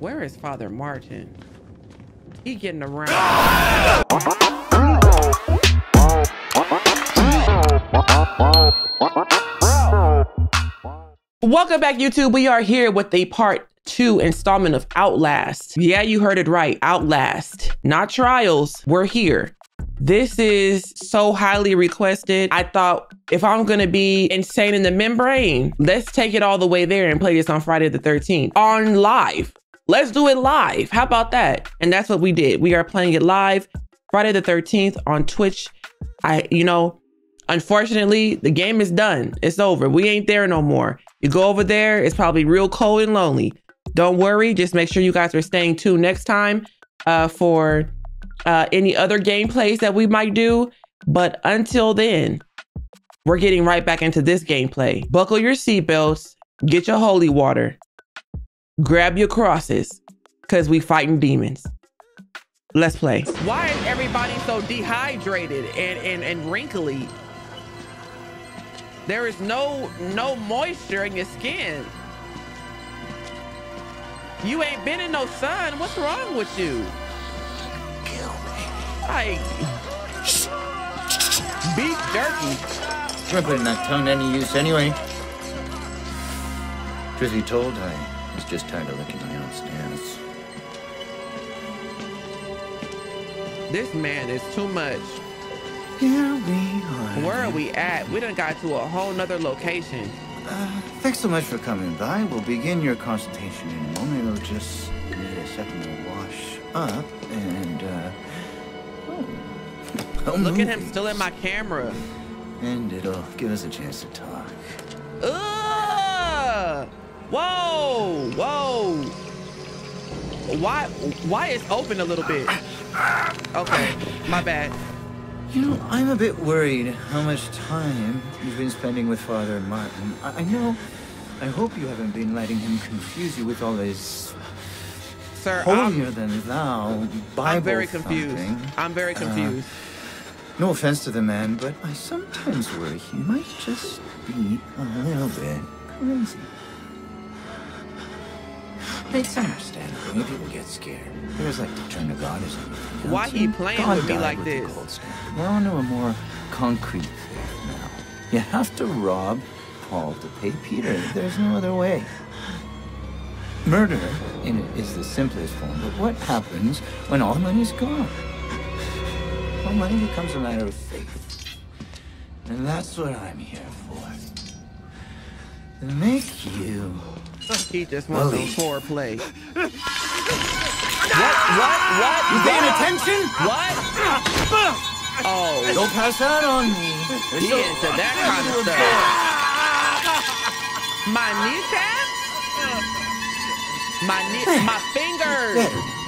Where is Father Martin? He getting around. Welcome back, YouTube. We are here with the part two installment of Outlast. Yeah, you heard it right. Outlast, not Trials. We're here. This is so highly requested. I thought if I'm going to be insane in the membrane, let's take it all the way there and play this on Friday the 13th on live. Let's do it live. How about that? And that's what we did. We are playing it live Friday the 13th on Twitch. I, you know, unfortunately, the game is done. It's over. We ain't there no more. You go over there, it's probably real cold and lonely. Don't worry. Just make sure you guys are staying tuned next time uh, for uh, any other gameplays that we might do. But until then, we're getting right back into this gameplay. Buckle your seatbelts, get your holy water, grab your crosses, because we fighting demons. Let's play. Why is everybody so dehydrated and, and, and wrinkly? There is no no moisture in your skin. You ain't been in no sun. What's wrong with you? Kill me. Like beef jerky. You're putting that tongue to any use anyway. Truth be told, I was just tired of licking my own stairs. This man is too much. Here we are. Where are we at? We done got to a whole nother location. Uh, thanks so much for coming by. We'll begin your consultation in a moment. It'll just need a second to wash up and, uh... Oh, Look at him still in my camera. And it'll give us a chance to talk. Whoa! Whoa! Why? Why is open a little bit? Okay, my bad. You know, I'm a bit worried how much time you've been spending with Father Martin. I, I know. I hope you haven't been letting him confuse you with all his Sir, holier I'm, than thou Bible I'm very confused. thumping. I'm very Uh, confused. No offense to the man, but I sometimes worry he might just be a little bit crazy. It's understandable when people get scared. There's like to turn to God anything else, Why he playing God with me like with this? We're on to a more concrete thing now. You have to rob Paul to pay Peter. There's no other way. Murder is the simplest form, but what happens when all the money's gone? Well, money becomes a matter of faith. And that's what I'm here for. To make you He just wants some Bully. foreplay. What? What? What? You paying What? attention? What? Oh, Don't pass that on me. There's he no- into that kind of stuff. My kneecaps? My knee, my fingers.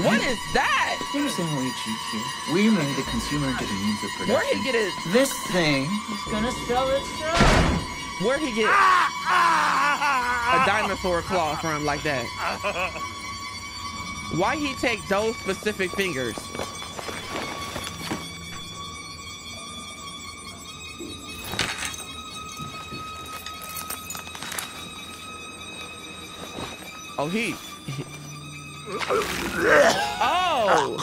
What is that? Here's how we cheat here. We made the consumer into the means of production. Where he get his? This thing is gonna sell itself. Where he get a dinosaur claw from like that? Why he take those specific fingers? Oh, he. Oh!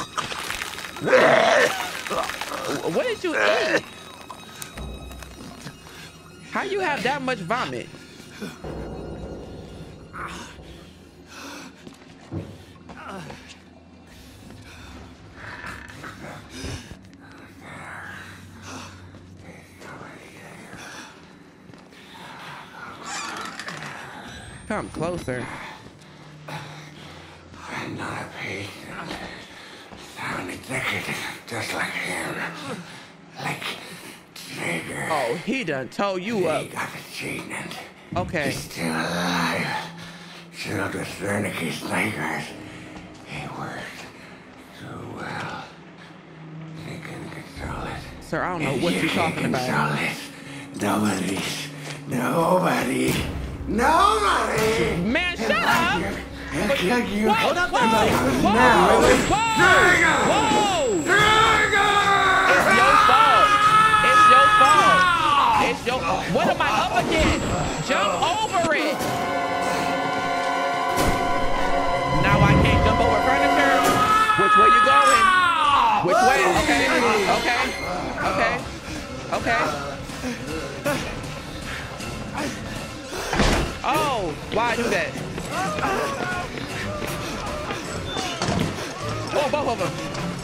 What did you eat? How you have that much vomit? Come closer. I'm not a patient. I'm an executive, just like him. Like Trigger. Oh, he done told you up. He got the achievement. Okay. He's still alive. Sealed with Wernicke's nightmares. He worked so well. They couldn't control it. Sir, I don't know And what you you're talking about. it. Nobody. Nobody. Nobody. Man, shut up! I'll kill you. Whoa, whoa, whoa, Now. whoa, whoa! What am I up against? Jump over it. Now I can't jump over furniture. Which way you going? Ah! Which way? Okay. Okay. Okay. Okay. Oh, why I do that? Oh, both of them.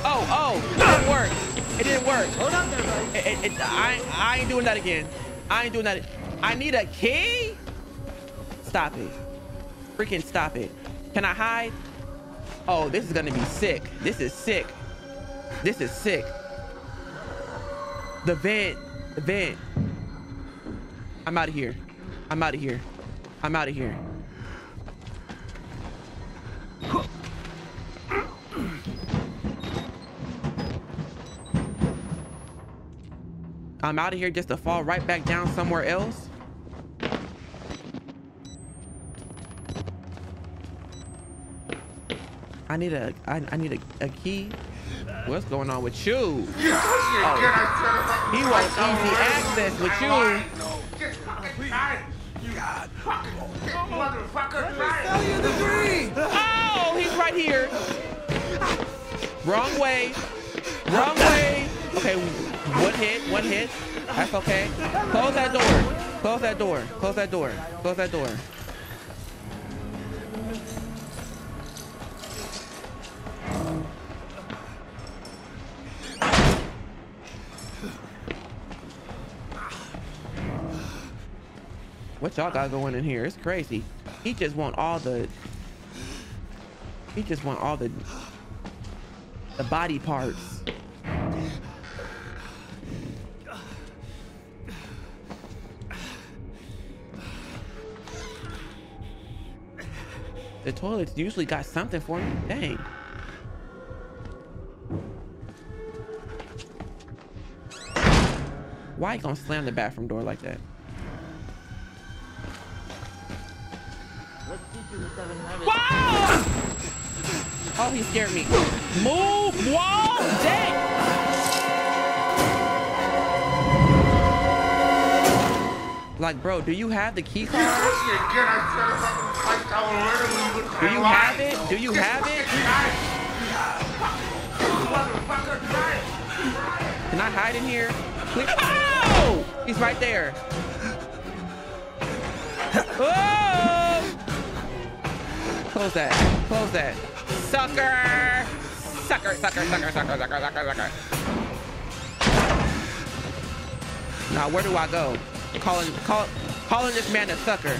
Oh, oh, it didn't work. It didn't work. Hold on there, buddy. I, I ain't doing that again. I ain't doing that. I need a key? Stop it. Freaking stop it. Can I hide? Oh, this is gonna be sick. This is sick. This is sick. The vent. The vent. I'm out of here. I'm out of here. I'm out of here. I'm out of here just to fall right back down somewhere else. I need a I, I need a, a key. What's going on with you? Oh, he wants easy access with you. Oh, he's right here. Wrong way. Wrong way. Okay, one hit, one hit. That's okay. Close that door. Close that door. Close that door. Close that door. What y'all got going in here? It's crazy. He just want all the. He just want all the. The body parts. The toilets usually got something for me. Dang. Why you gonna slam the bathroom door like that? Wow! Oh, he scared me. Move, wall, dang! Like, bro, do you have the key card? Do you have it? Do you have it? Can I hide in here? Please? Oh! He's right there. Oh! Close that. Close that. Sucker! Sucker, sucker, sucker, sucker, sucker, sucker, sucker. Now, where do I go? Calling, call, calling this man a sucker.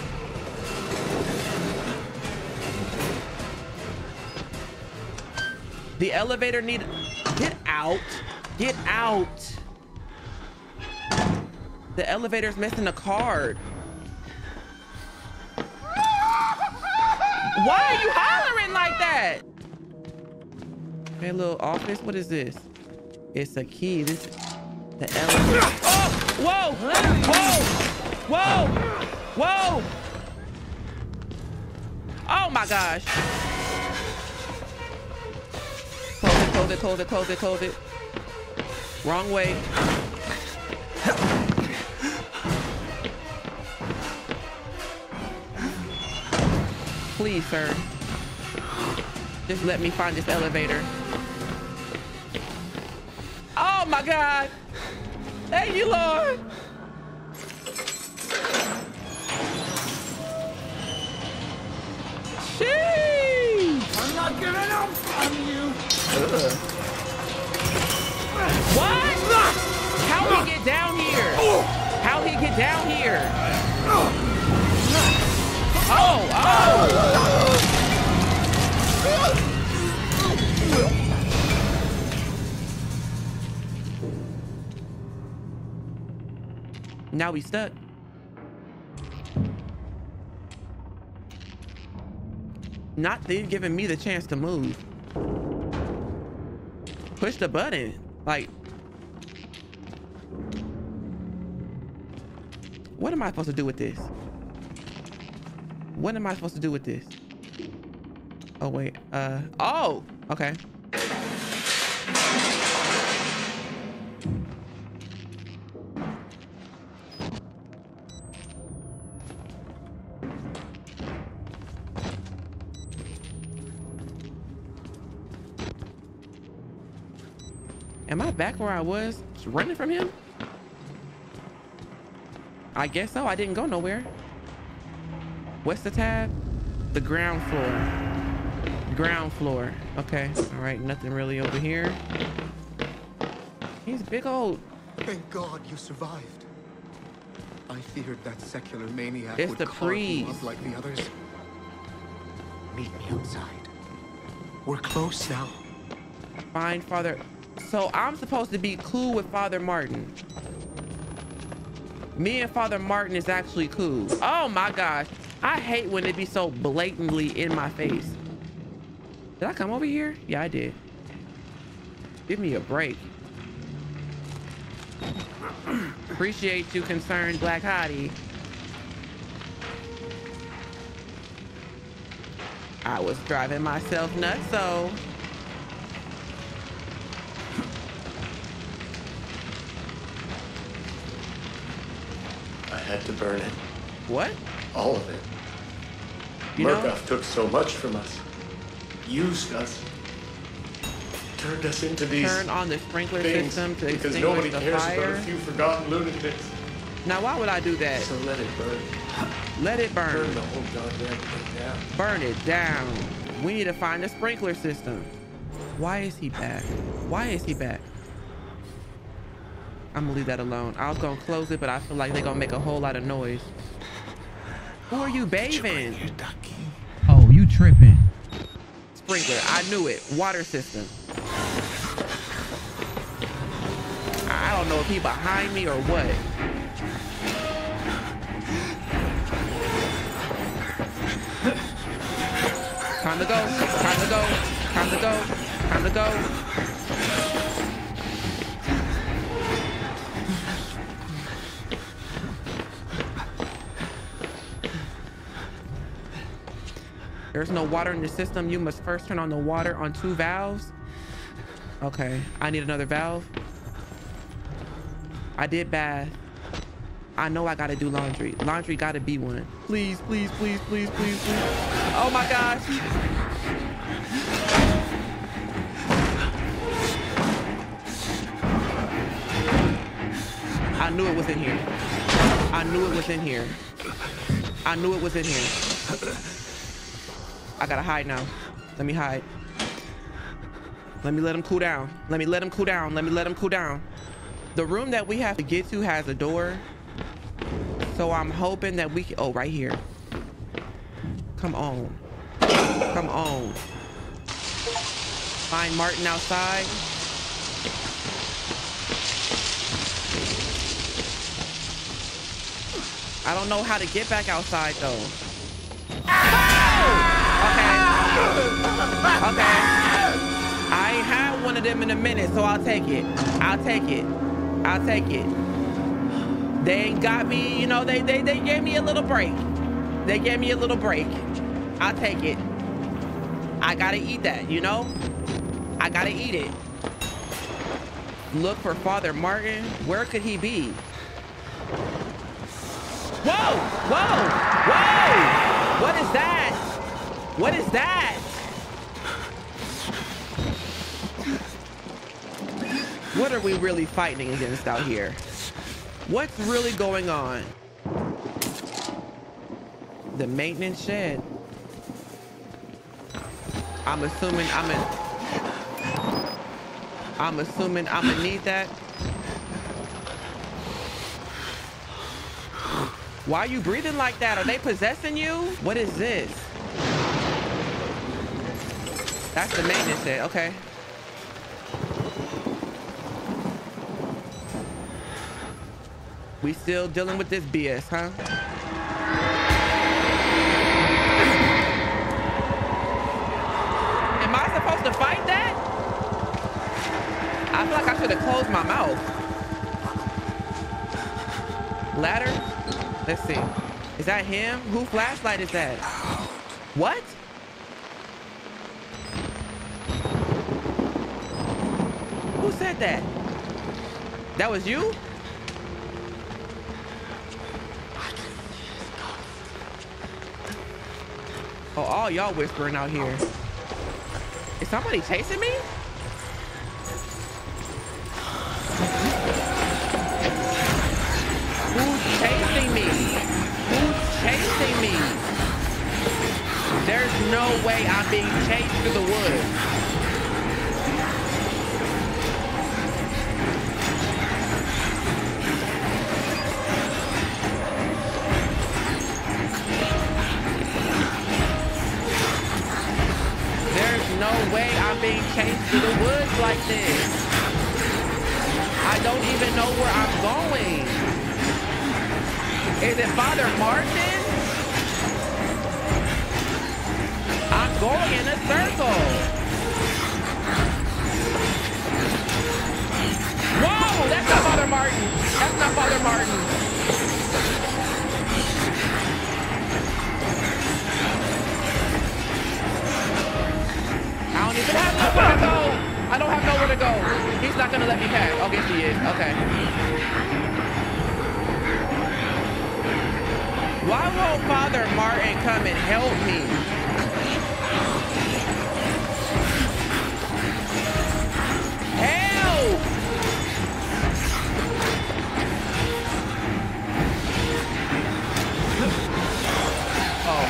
The elevator need. Get out. Get out. The elevator's missing a card. Why are you hollering like that? Hey, little office. What is this? It's a key. This the elevator. Oh! Whoa! Whoa! Whoa! Whoa! Oh my gosh! It, close it, close it. Wrong way. Please, sir. Just let me find this elevator. Oh my God! Thank you, Lord! Sheesh! I'm not giving up on you. What? How he get down here? How he get down here? Oh, oh! Now we stuck. Not they giving me the chance to move. Push the button. Like, what am I supposed to do with this? What am I supposed to do with this? Oh, wait. Uh, oh, okay. Back where I was? Just running from him? I guess so. I didn't go nowhere. What's the tab? The ground floor. Ground floor. Okay. All right. Nothing really over here. He's big old. Thank God you survived. I feared that secular maniac It's would the carve you priest. up like the others. Meet me outside. We're close now. Fine, Father. So I'm supposed to be cool with Father Martin. Me and Father Martin is actually cool. Oh my gosh. I hate when it be so blatantly in my face. Did I come over here? Yeah, I did. Give me a break. Appreciate you, concerned Black Hottie. I was driving myself nuts, so. Had to burn it. What? All of it. You know- Murkoff took so much from us. Used us. Turned us into these Turn on the sprinkler system to because nobody the cares about fire. a few forgotten lunatics. Now, why would I do that? So let it burn. Let it burn. Burn the whole goddamn thing down. Burn it down. We need to find the sprinkler system. Why is he back? Why is he back? I'm gonna leave that alone. I was gonna close it, but I feel like they're gonna make a whole lot of noise. Who are you bathing? Oh, you tripping. Sprinkler, I knew it. Water system. I don't know if he behind me or what. Time to go. Time to go. Time to go. Time to go. There's no water in the system. You must first turn on the water on two valves. Okay, I need another valve. I did bath. I know I gotta do laundry. Laundry gotta be one. Please, please, please, please, please, please. Oh my gosh. I knew it was in here. I knew it was in here. I knew it was in here. I gotta hide now. Let me hide. Let me let him cool down. Let me let him cool down. Let me let him cool down. The room that we have to get to has a door. So I'm hoping that we can, oh, right here. Come on. Come on. Find Martin outside. I don't know how to get back outside though. Okay. I ain't had one of them in a minute, so I'll take it. I'll take it. I'll take it. They ain't got me, you know, they, they, they gave me a little break. They gave me a little break. I'll take it. I gotta eat that, you know? I gotta eat it. Look for Father Martin. Where could he be? Whoa! Whoa! Whoa! What is that? What is that? What are we really fighting against out here? What's really going on? The maintenance shed. I'm assuming I'm in. I'm assuming I'm gonna need that. Why are you breathing like that? Are they possessing you? What is this? That's the maintenance shed. Okay. We still dealing with this BS, huh? Am I supposed to fight that? I feel like I should have closed my mouth. Ladder? Let's see. Is that him? Who flashlight is that? What? Said that? That was you? Oh, all y'all whispering out here. Is somebody chasing me? Who's chasing me? Who's chasing me? There's no way I'm being chased through the woods. No way I'm being chased through the woods like this. I don't even know where I'm going. Is it Father Martin? I'm going in a circle. Whoa, that's not Father Martin. That's not Father Martin. Don't even have nowhere to go. I don't have nowhere to go. He's not gonna let me pass. Oh, yes he is. Okay. Why won't Father Martin come and help me? Help! Oh.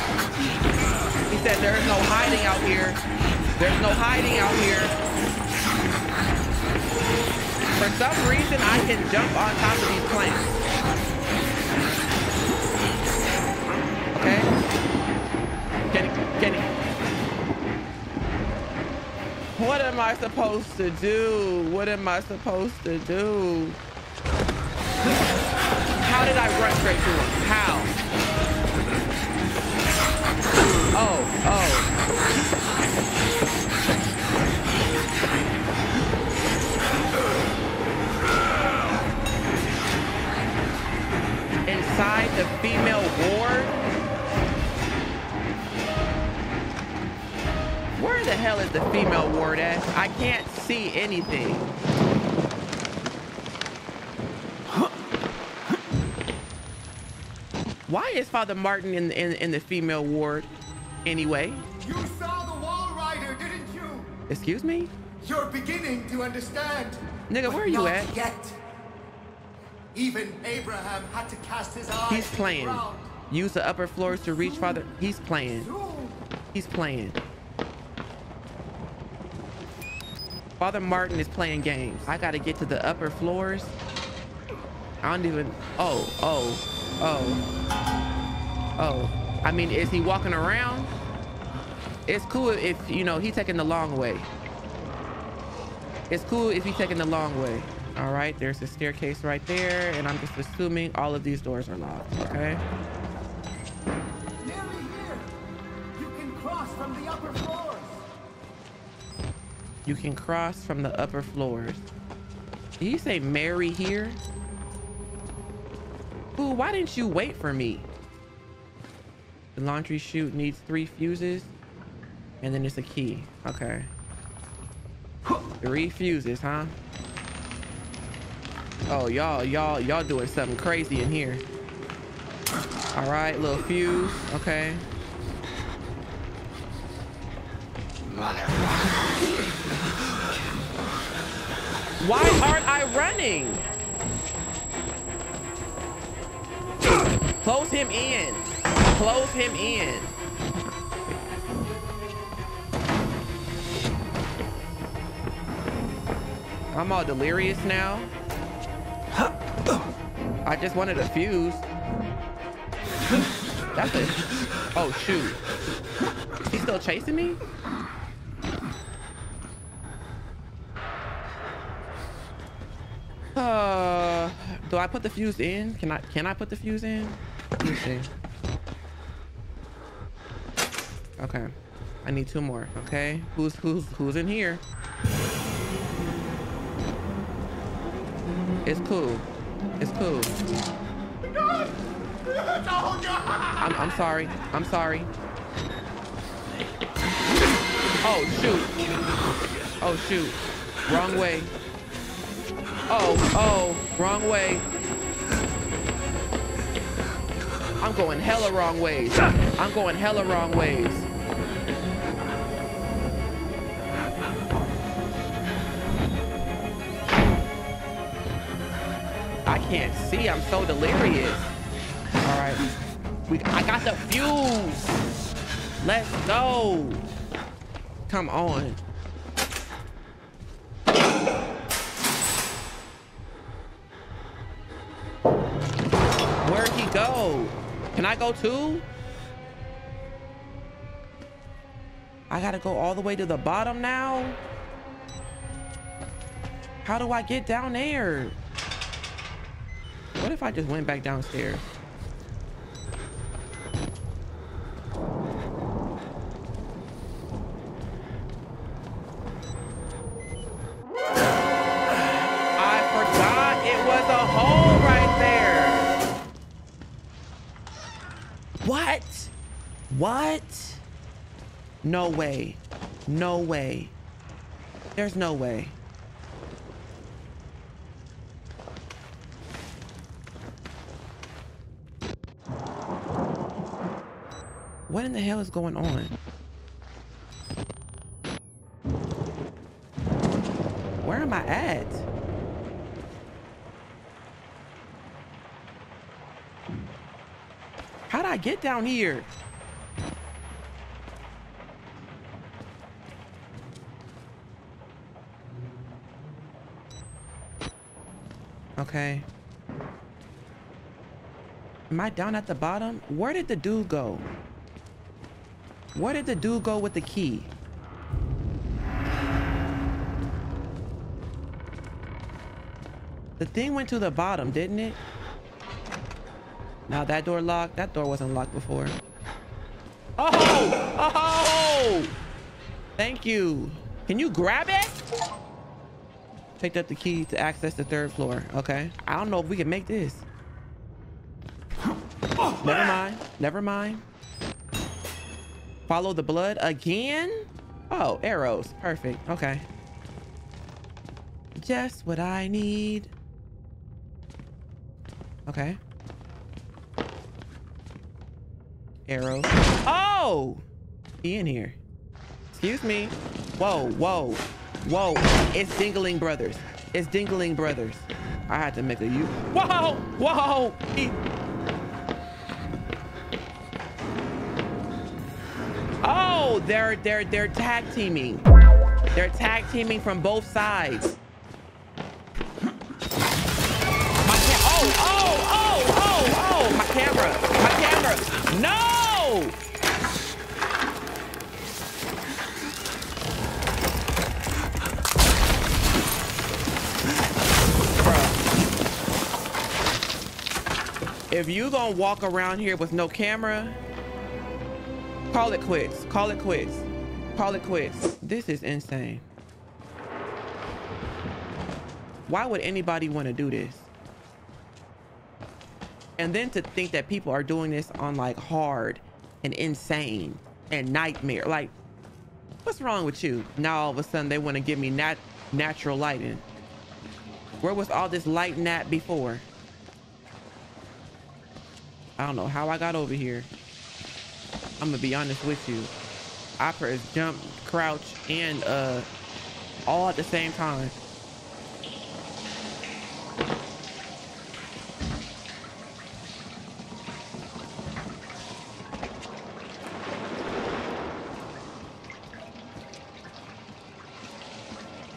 He said there's no hiding out here. There's no hiding out here. For some reason, I can jump on top of these plants. Okay? Kenny, Kenny. What am I supposed to do? What am I supposed to do? How did I run straight through him? How? Inside the female ward? Where the hell is the female ward at? I can't see anything. Why is Father Martin in, in, in the female ward anyway? You saw the Walrider, didn't you? Excuse me? You're beginning to understand. Nigga, where are you at? Yet. Even Abraham had to cast his eyes. He's playing. Use the upper floors to reach Father. He's playing. He's playing. Father Martin is playing games. I gotta get to the upper floors. I don't even. Oh, oh, oh, oh. I mean, is he walking around? It's cool if you know he's taking the long way. It's cool if he's taking the long way. All right, there's a staircase right there, and I'm just assuming all of these doors are locked, okay? You can cross from the upper floors. You can cross from the upper floors. Did you say Mary here? Ooh, why didn't you wait for me? The laundry chute needs three fuses, and then it's a key. Okay. Three fuses, huh? Oh, y'all, y'all, y'all doing something crazy in here. All right, little fuse. Okay. Why aren't I running? Close him in. Close him in. I'm all delirious now. I just wanted a fuse. That's it. Oh, shoot. He's still chasing me? Uh, do I put the fuse in? Can I can I put the fuse in? Let me see. Okay. I need two more. Okay. Who's who's who's in here? It's cool. It's cool. I'm, I'm sorry. I'm sorry. Oh, shoot. Oh, shoot. Wrong way. Oh, oh, wrong way. I'm going hella wrong ways. I'm going hella wrong ways. Can't see. I'm so delirious. All right. We, I got the fuse. Let's go. Come on. Where'd he go? Can I go too? I gotta go all the way to the bottom now? How do I get down there? What if I just went back downstairs? I forgot it was a hole right there. What? What? No way. No way. There's no way. What in the hell is going on? Where am I at? How'd I get down here? Okay. Am I down at the bottom? Where did the dude go? Where did the dude go with the key? The thing went to the bottom, didn't it? Now that door locked. That door wasn't locked before. Oh! Oh! Thank you. Can you grab it? Picked up the key to access the third floor. Okay. I don't know if we can make this. Never mind. Never mind. Follow the blood again? Oh, arrows. Perfect. Okay. Just what I need. Okay. Arrows. Oh! He in here. Excuse me. Whoa, whoa, whoa. It's Dingling Brothers. It's Dingling Brothers. I had to make a you. Whoa, whoa. He... they're they're they're tag teaming. They're tag teaming from both sides. My oh, oh, oh, oh, oh, my camera. My camera. No! If you gonna walk around here with no camera, Call it quits. Call it quits. Call it quits. This is insane. Why would anybody want to do this? And then to think that people are doing this on like hard and insane and nightmare. Like, what's wrong with you? Now all of a sudden they want to give me nat natural lighting. Where was all this lighting at before? I don't know how I got over here. I'm gonna be honest with you. I press jump, crouch, and uh, all at the same time.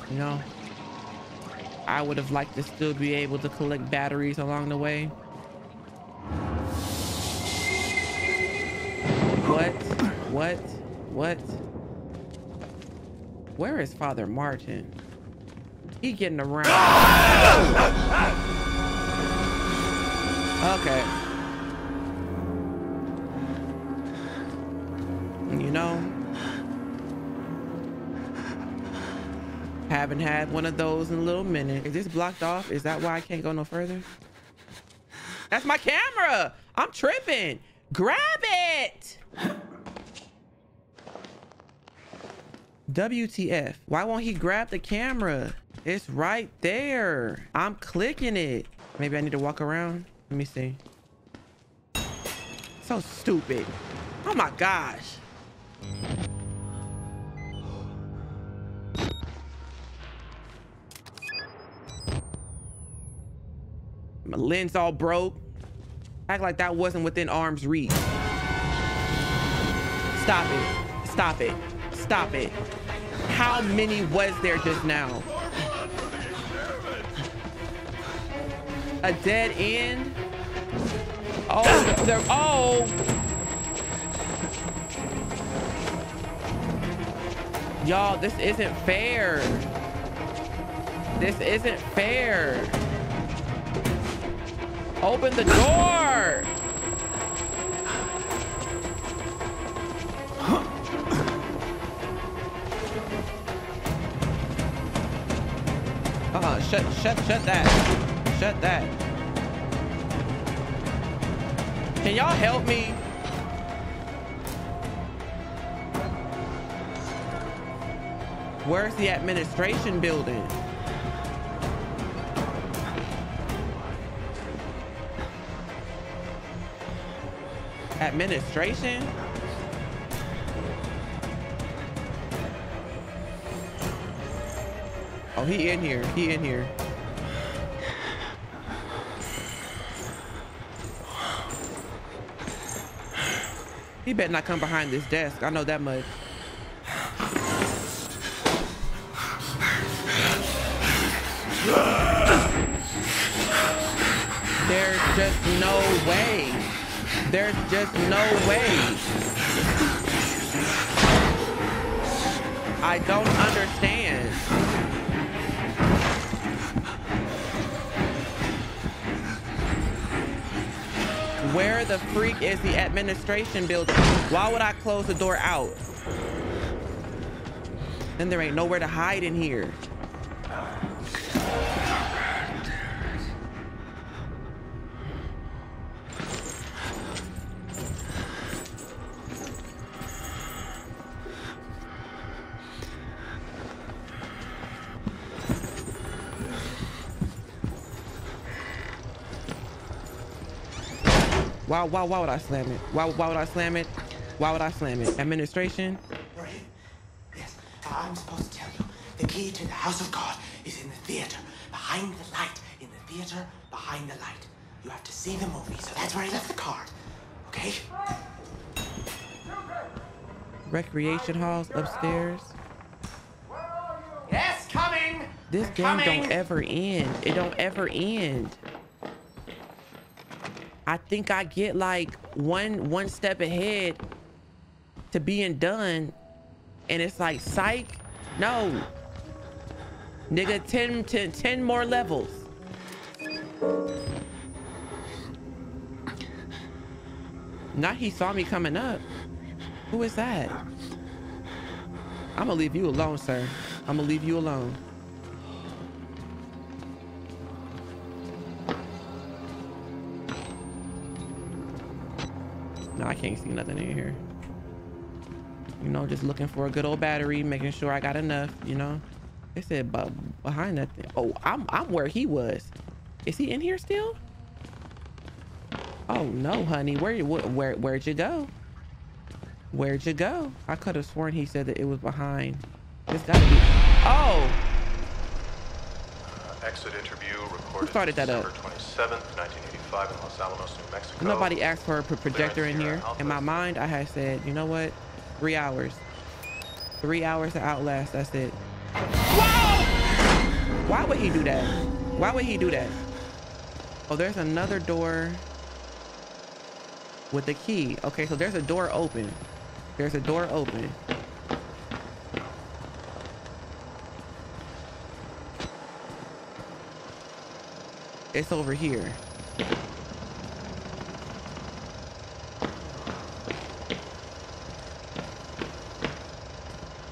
You know, I would have liked to still be able to collect batteries along the way. What? What? What? Where is Father Martin? He getting around. Okay. You know, haven't had one of those in a little minute. Is this blocked off? Is that why I can't go no further? That's my camera. I'm tripping. Grab it. WTF. Why won't he grab the camera? It's right there. I'm clicking it. Maybe I need to walk around. Let me see. So stupid. Oh my gosh. My lens all broke. Act like that wasn't within arm's reach. Stop it. Stop it. Stop it. How many was there just now? A dead end? Oh, there. Oh. Y'all, this isn't fair. This isn't fair. Open the door. Uh-uh, shut, shut, shut that. Shut that. Can y'all help me? Where's the administration building? Administration? Oh, he in here. He in here. He better not come behind this desk. I know that much. There's just no way. There's just no way. I don't understand. Where the freak is the administration building? Why would I close the door out? Then there ain't nowhere to hide in here. Why, why, why would I slam it? Why, why would I slam it? Why would I slam it? Administration? Right? Yes, I'm supposed to tell you. The key to the house of God is in the theater, behind the light. In the theater, behind the light. You have to see the movie, so that's where I left the card. Okay? Recreation halls upstairs. Yes, coming. This game coming. don't ever end. It don't ever end. I think I get like one one step ahead to being done, and it's like psych. No, nigga, 10, 10, 10 more levels. Not he saw me coming up. Who is that? I'm gonna leave you alone, sir. I'm gonna leave you alone. I can't see nothing in here. You know, just looking for a good old battery, making sure I got enough, you know. They said but behind that thing. Oh, I'm I'm where he was. Is he in here still? Oh no, honey. Where where where where'd you go? Where'd you go? I could have sworn he said that it was behind. It's gotta be. Oh, uh, Exit interview recorded started that up? December 27th, 1985 in Los Alamos, New Mexico. nobody asked for a projector in here. In my mind, I had said, you know what? Three hours. Three hours to outlast. That's it. Whoa! Why would he do that? Why would he do that? Oh, there's another door with the key. Okay, so there's a door open. There's a door open. It's over here.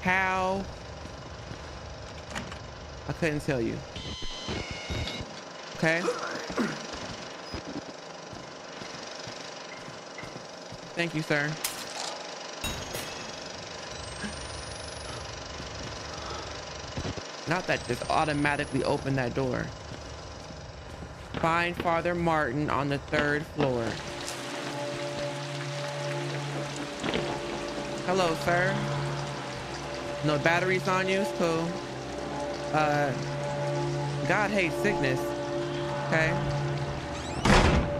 How? I couldn't tell you. Okay. Thank you, sir. Not that just automatically opened that door. Find Father Martin on the third floor. Hello, sir. No batteries on you? It's. Uh, God hates sickness. Okay?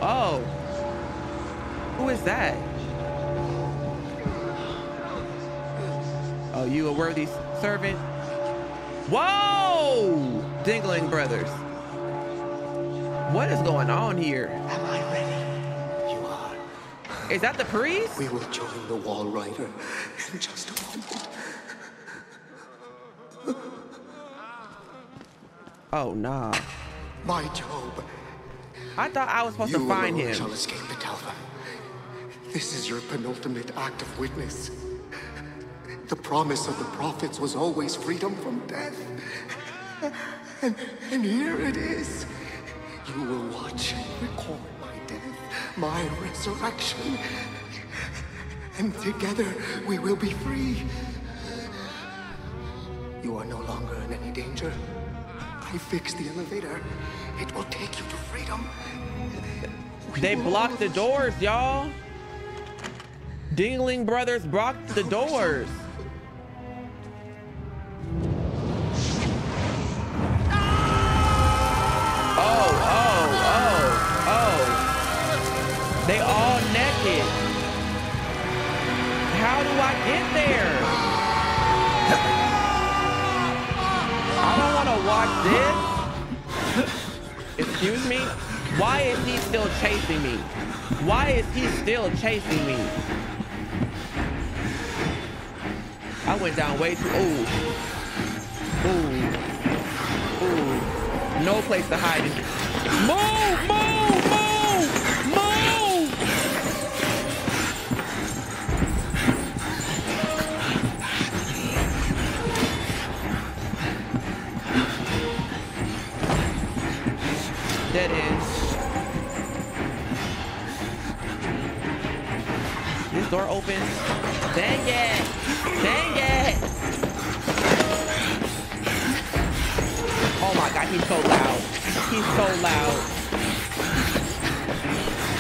Oh. Who is that? Oh, you a worthy servant? Whoa! Dingling Brothers. What is going on here? Am I ready? You are. Is that the priest? We will join the Walrider in just a moment. Oh, nah. My Job, I thought I was supposed you to find alone him. shall escape the Talva. This is your penultimate act of witness. The promise of the prophets was always freedom from death. And, and here it is. You will watch and record my death, my resurrection. And together we will be free. You are no longer in any danger. I fixed the elevator. It will take you to freedom. We They blocked the doors, y'all. Dingling Brothers blocked the doors. They all naked. How do I get there? I don't want to watch this. Excuse me? Why is he still chasing me? Why is he still chasing me? I went down way too. Ooh. Ooh. Ooh. No place to hide. Move! Move! Dead end. This door opens. Dang it! Dang it! Oh my god, he's so loud. He's so loud.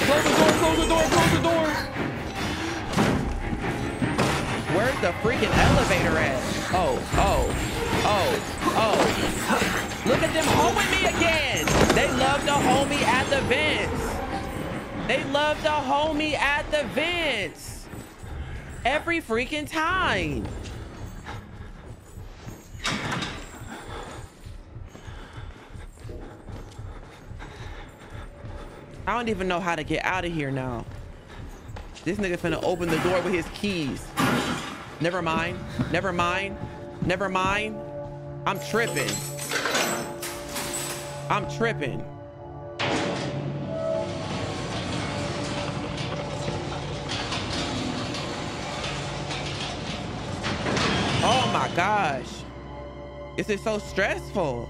Close the door, close the door, close the door. Where's the freaking elevator at? Oh, oh, oh, oh. Look at them me again. They love to hold me at the vents. They love to hold me at the vents. Every freaking time. I don't even know how to get out of here now. This nigga finna open the door with his keys. Never mind. Never mind. Never mind. I'm tripping. I'm tripping. Oh my gosh. This is so stressful.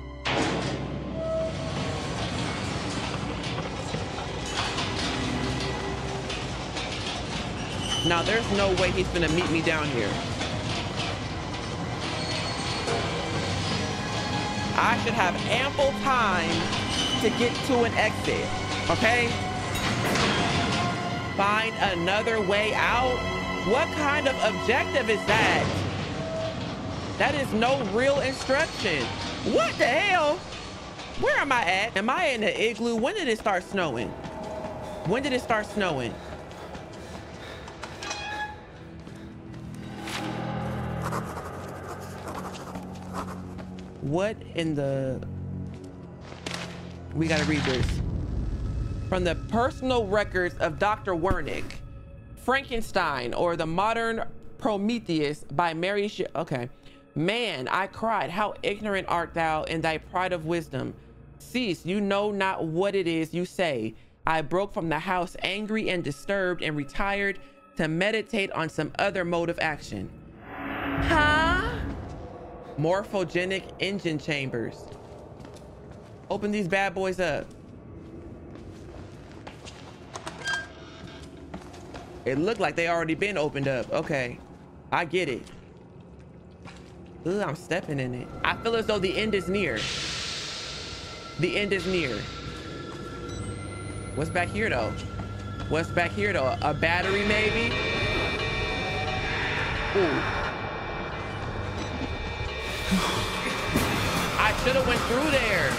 Now there's no way he's gonna meet me down here. I should have ample time to get to an exit, okay? Find another way out? What kind of objective is that? That is no real instruction. What the hell? Where am I at? Am I in the igloo? When did it start snowing? When did it start snowing? What in the... We gotta read this. From the personal records of Dr. Wernicke, Frankenstein, or the modern Prometheus by Mary Sh Okay. Man, I cried, how ignorant art thou in thy pride of wisdom. Cease, you know not what it is you say. I broke from the house angry and disturbed and retired to meditate on some other mode of action. Morphogenic engine chambers. Open these bad boys up. It looked like they already been opened up. Okay, I get it. Ooh, I'm stepping in it. I feel as though the end is near. The end is near. What's back here though? What's back here though? A battery maybe? Ooh. I should have went through there.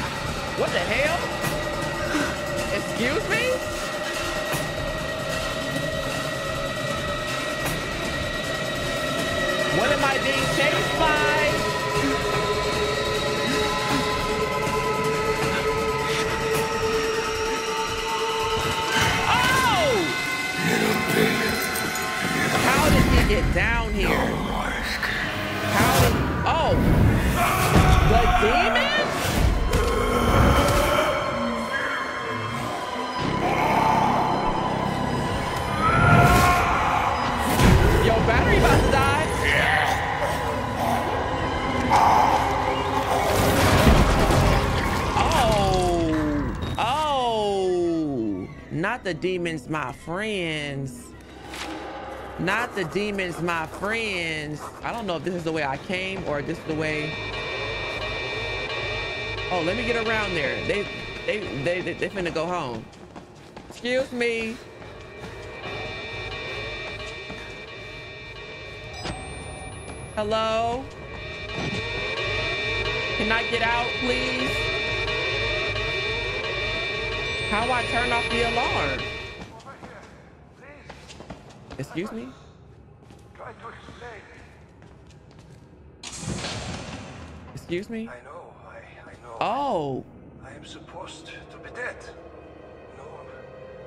What the hell? Excuse me? What am I being chased by? Oh! How did he get down here. No. Oh, oh, not the demons, my friends. Not the demons, my friends. I don't know if this is the way I came or this is the way. Oh, let me get around there. They, they, they, they, they finna go home. Excuse me. Hello? Can I get out, please? How I turn off the alarm? Excuse me? Excuse me? I know, I, I know. Oh, I am supposed to be dead. No,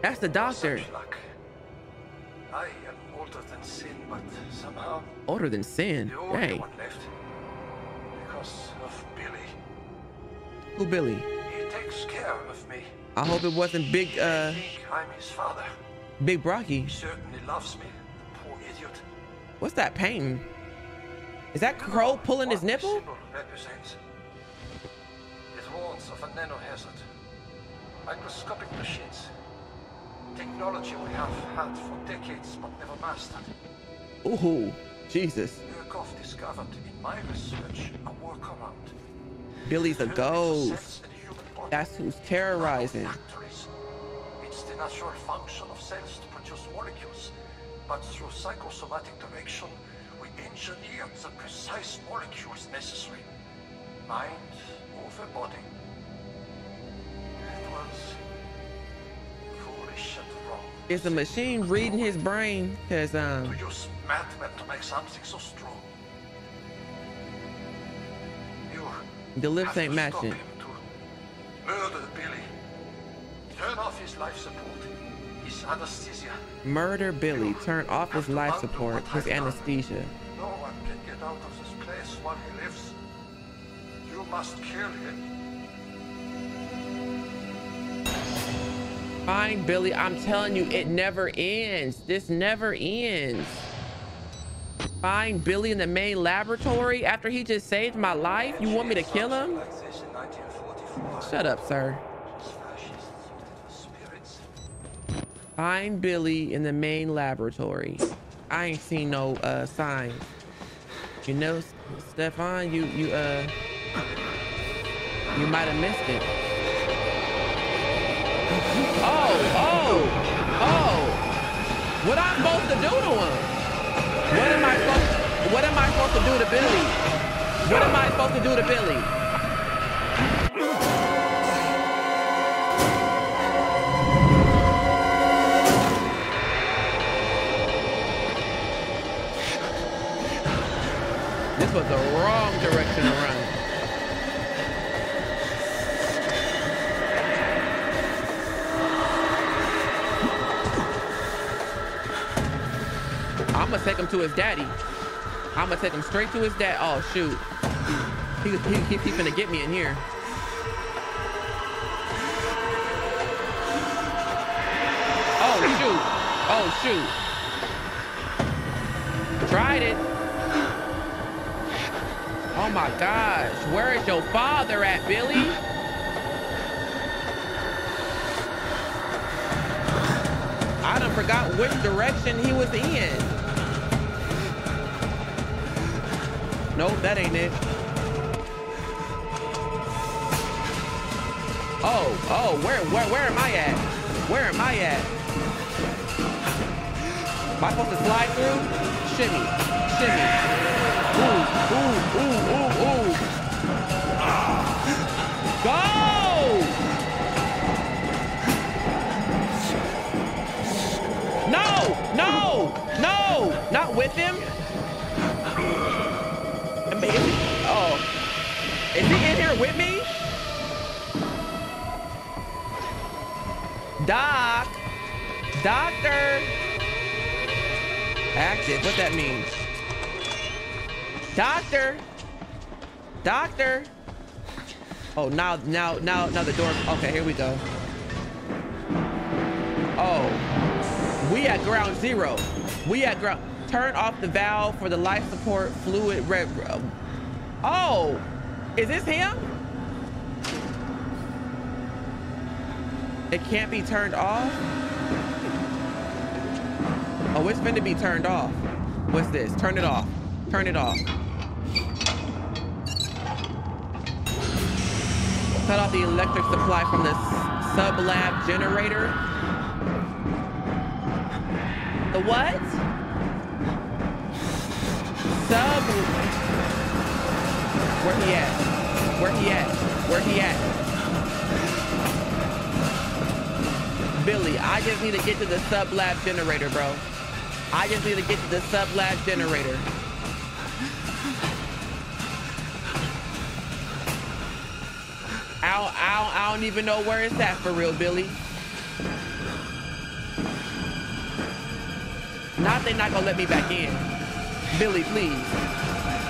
that's the doctor. luck. I am older than sin, but somehow Older than sin. the only Dang. one left. Because of Billy. Who Billy? He takes care of me. I hope it wasn't big I uh think I'm his father. big Brocky. He certainly loves me. the Poor idiot. What's that painting? Is that Crow pulling his nipple? represents. Of a nanohazard. Microscopic machines. Technology we have had for decades but never mastered. Ooh, Jesus. Murkoff discovered in my research a workaround. Billy's a ghost. That's who's terrorizing. It's the natural function of cells to produce molecules, but through psychosomatic direction, we engineered the precise molecules necessary. Mind over body. It was foolish and wrong. Is the machine reading his brain? Cause To um use madmen to make something so strong. You the lips ain't matching. murder Billy. Turn off his life support. His anesthesia. Murder Billy. Turn off his life support. His anesthesia. No one can get out of this place while he lives. You must kill him. Fine, Billy. I'm telling you, it never ends. This never ends. Find Billy in the main laboratory after he just saved my life? You want me to kill him? Like this in 1944. Shut up, sir. Find Billy in the main laboratory. I ain't seen no uh signs. You know, Stefan, you you uh you might have missed it. Oh, oh, oh. What I'm supposed to do to him? What am I supposed what am I supposed to do to Billy? What am I supposed to do to Billy? This was the wrong direction take him to his daddy. I'm gonna take him straight to his dad. Oh shoot, he he he, he get me in here. Oh shoot! Oh shoot! Tried it. Oh my gosh, where is your father at, Billy? I done forgot which direction he was in. Nope, that ain't it. Oh, oh, where, where, where am I at? Where am I at? Am I supposed to slide through? Shimmy, shimmy. Ooh, ooh, ooh, ooh, ooh. Go! No, no, no, not with him. Oh. Is he in here with me? Doc. Doctor. Active. What that means? Doctor. Doctor. Oh, now, now, now, now the door. Okay, here we go. Oh, we at ground zero. We at ground. Turn off the valve for the life support fluid. Red. Oh, is this him? It can't be turned off? Oh, it's to be turned off. What's this? Turn it off. Turn it off. Cut off the electric supply from the sub-lab generator. The what? Sub... Where he at? Where he at? Where he at? Billy, I just need to get to the sub-lab generator, bro. I just need to get to the sub-lab generator. I don't, I, don't, I don't even know where it's at for real, Billy. Not they not gonna let me back in. Billy, please.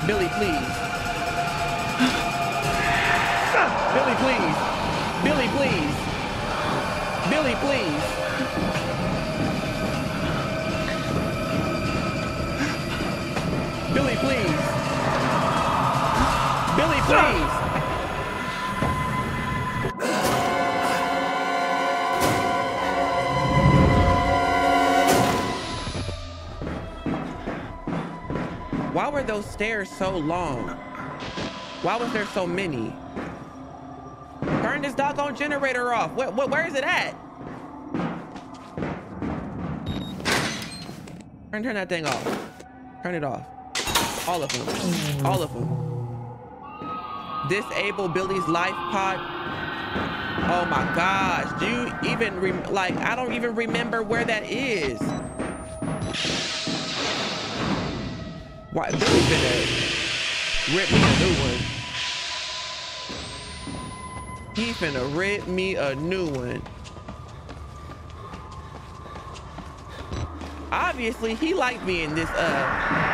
Billy, please. Billy, please. Billy, please. Billy, please. Billy, please. Billy, please. Those stairs so long? Why was there so many? Turn this doggone generator off. Where, is it at? Turn, turn that thing off. Turn it off. All of them. All of them. Disable Billy's life pod. Oh my gosh. Do you even, like, I don't even remember where that is. Why, Billy finna rip me a new one. He finna rip me a new one. Obviously, he liked me in this, uh...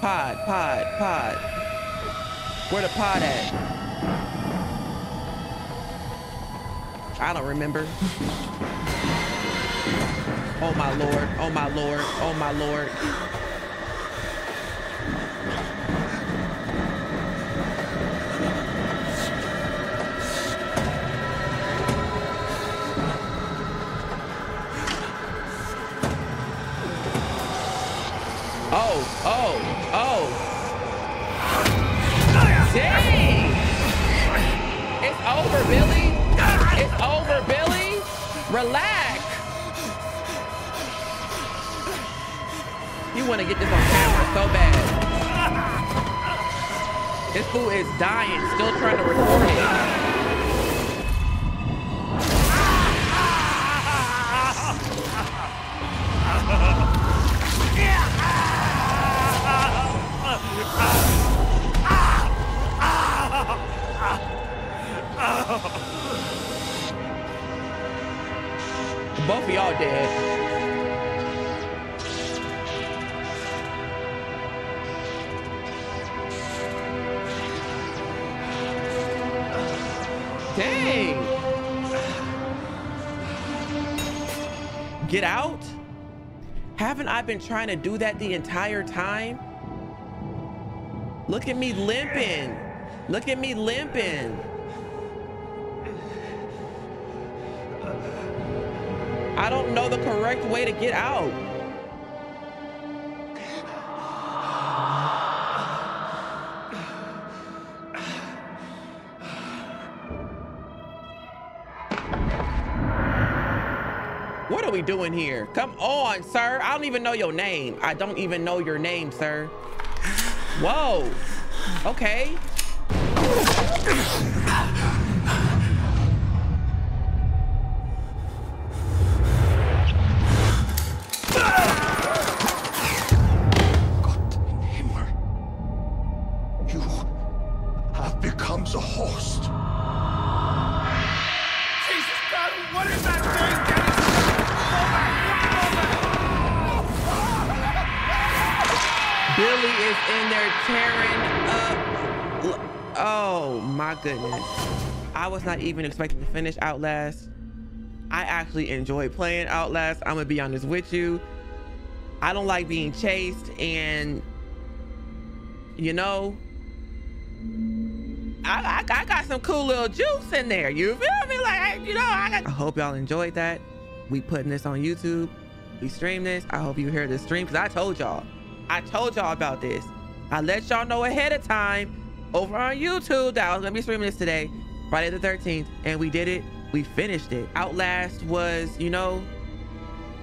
Pod, pod, pod. Where the pod at? I don't remember. Oh my lord, oh my lord, oh my lord. Over, Billy. It's over, Billy. Relax. You want to get this on camera so bad. This fool is dying, still trying to record it. Dead. Dang. Get out? Haven't I been trying to do that the entire time? Look at me limping. Look at me limping. I don't know the correct way to get out. What are we doing here? Come on, sir. I don't even know your name. I don't even know your name, sir. Whoa. Okay. Billy is in there tearing up. Oh my goodness. I was not even expecting to finish Outlast. I actually enjoy playing Outlast. I'm gonna be honest with you. I don't like being chased and you know, I, I, I got some cool little juice in there. You feel me? Like, you know, I, got... I hope y'all enjoyed that. We putting this on YouTube. We stream this. I hope you hear the stream because I told y'all. I told y'all about this. I let y'all know ahead of time over on YouTube that I was gonna be streaming this today, Friday the 13th, and we did it. We finished it. Outlast was, you know,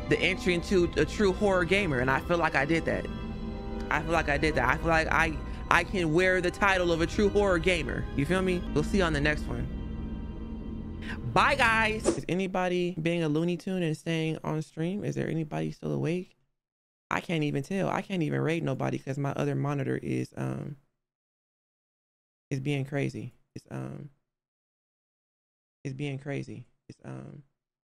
the entry into a true horror gamer, and I feel like I did that. I feel like I did that. I feel like I I can wear the title of a true horror gamer. You feel me? We'll see you on the next one. Bye, guys. Is anybody being a Looney Tune and staying on stream? Is there anybody still awake? I can't even tell. I can't even rate nobody because my other monitor is um is being crazy. It's um it's being crazy. It's um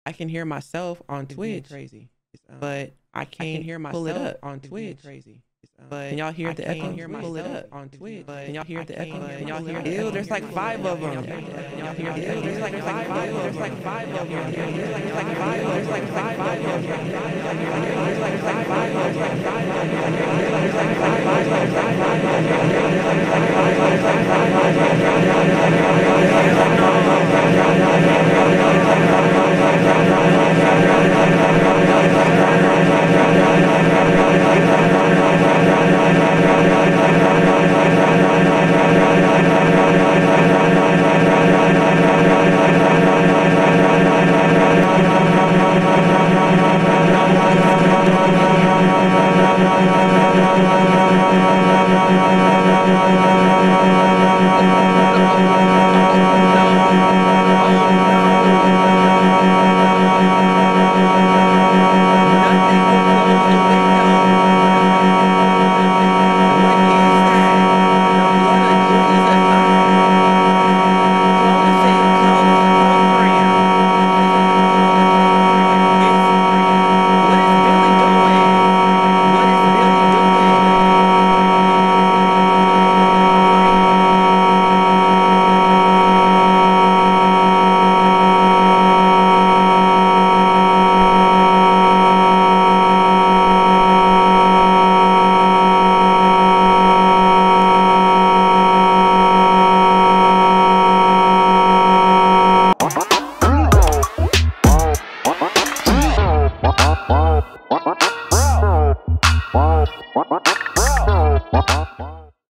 I can hear myself on it's Twitch crazy. Um, but I can't, I can hear myself pull it up on Twitch. Crazy. But can y'all hear the echo? Hear pull it up on Twitch. But can y'all hear the echo? Can y'all hear? Ew, there's like five of them. Can y'all hear? Ew, there's like five. There's like five of them. There's like five. There's like five of them. There's like five. There's like five. There's like five. There's like five. There's like five.